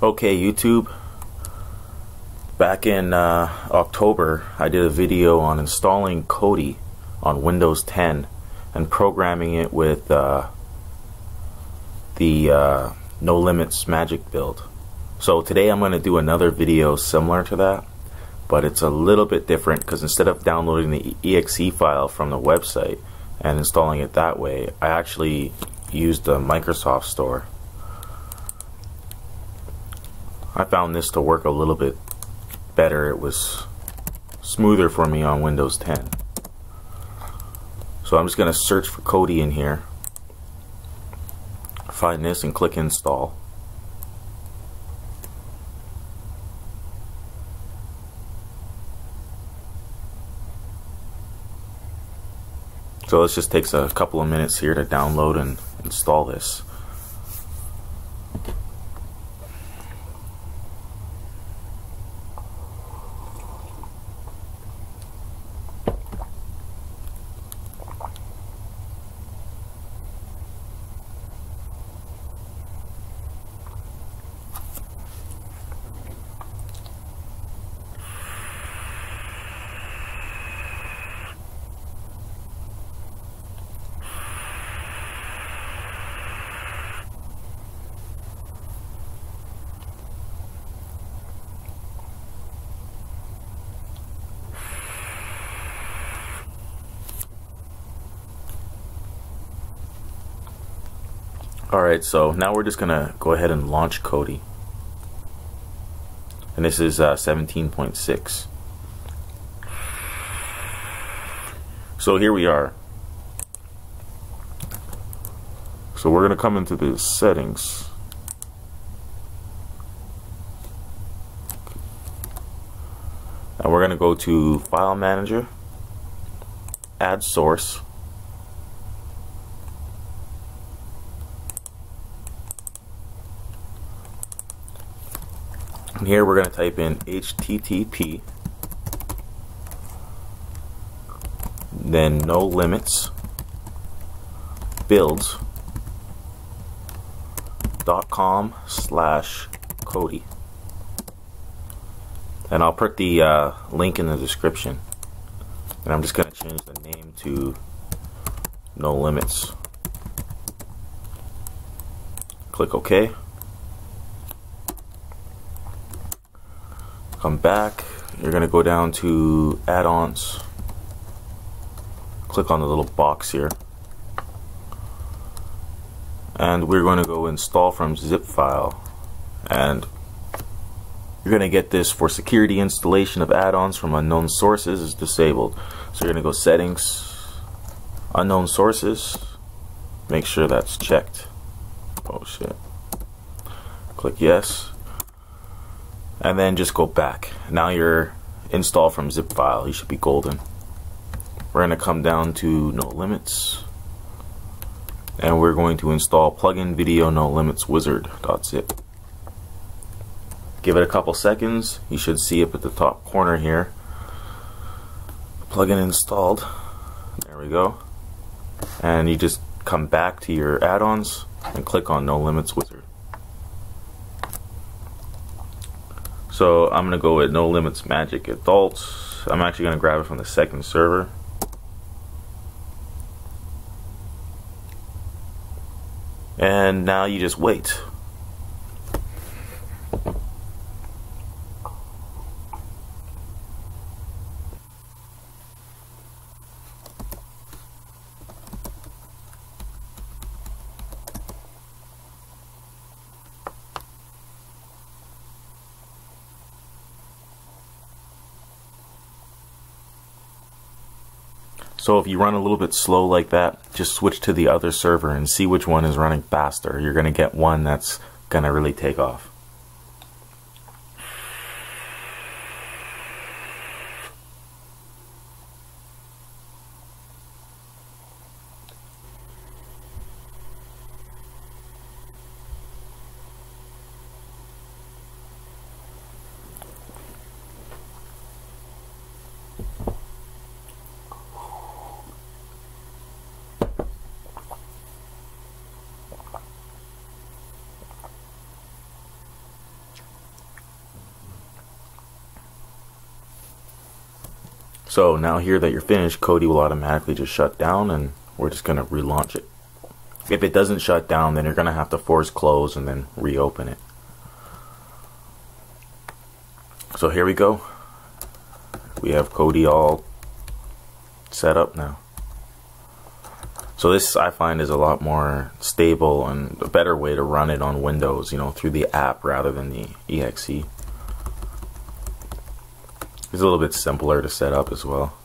Okay, YouTube. Back in uh, October, I did a video on installing Kodi on Windows 10 and programming it with uh, the uh, No Limits Magic build. So today I'm going to do another video similar to that, but it's a little bit different because instead of downloading the exe file from the website and installing it that way, I actually used the Microsoft Store. I found this to work a little bit better. It was smoother for me on Windows 10. So I'm just going to search for Kodi in here. Find this and click install. So this just takes a couple of minutes here to download and install this. Alright, so now we're just going to go ahead and launch Kodi. And this is uh, 17.6. So here we are. So we're going to come into the settings. And we're going to go to File Manager, Add Source. And here we're going to type in HTTP, then no limits, builds, dot com slash Kodi. And I'll put the uh, link in the description. And I'm just going to change the name to no limits. Click OK. Come back. You're gonna go down to add-ons. Click on the little box here. And we're going to go install from zip file. And you're going to get this for security installation of add-ons from unknown sources is disabled. So you're going to go settings unknown sources. Make sure that's checked. Oh shit. Click yes and then just go back. Now you're installed from zip file. You should be golden. We're going to come down to no limits and we're going to install plugin video no limits wizard.zip. Give it a couple seconds. You should see up at the top corner here. Plugin installed. There we go. And you just come back to your add-ons and click on no limits wizard. So I'm gonna go with No Limits Magic Adults. I'm actually gonna grab it from the second server. And now you just wait. So if you run a little bit slow like that, just switch to the other server and see which one is running faster. You're going to get one that's going to really take off. So now here that you're finished, Kodi will automatically just shut down and we're just going to relaunch it. If it doesn't shut down, then you're going to have to force close and then reopen it. So here we go. We have Kodi all set up now. So this I find is a lot more stable and a better way to run it on Windows, you know, through the app rather than the exe. It's a little bit simpler to set up as well.